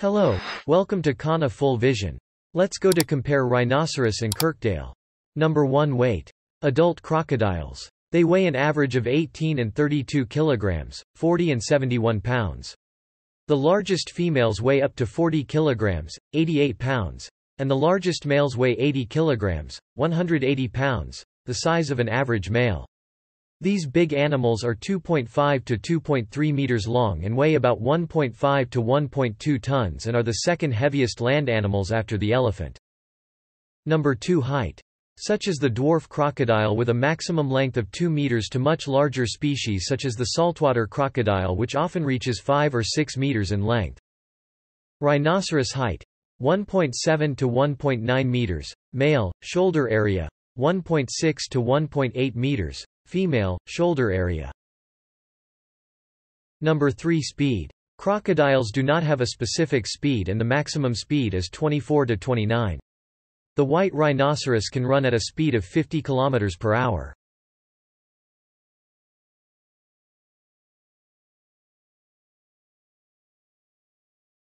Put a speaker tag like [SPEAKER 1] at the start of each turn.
[SPEAKER 1] Hello, welcome to Kana Full Vision. Let's go to compare rhinoceros and crocodile. Number 1 Weight. Adult crocodiles. They weigh an average of 18 and 32 kilograms, 40 and 71 pounds. The largest females weigh up to 40 kilograms, 88 pounds, and the largest males weigh 80 kilograms, 180 pounds, the size of an average male. These big animals are 2.5 to 2.3 meters long and weigh about 1.5 to 1.2 tons and are the second heaviest land animals after the elephant. Number 2 Height. Such as the dwarf crocodile with a maximum length of 2 meters to much larger species such as the saltwater crocodile which often reaches 5 or 6 meters in length. Rhinoceros height. 1.7 to 1.9 meters, male, shoulder area. 1.6 to 1.8 meters, female, shoulder area. Number 3 Speed. Crocodiles do not have a specific speed and the maximum speed is 24 to 29. The white rhinoceros can run at a speed of 50 km per hour.